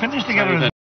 finished finish together?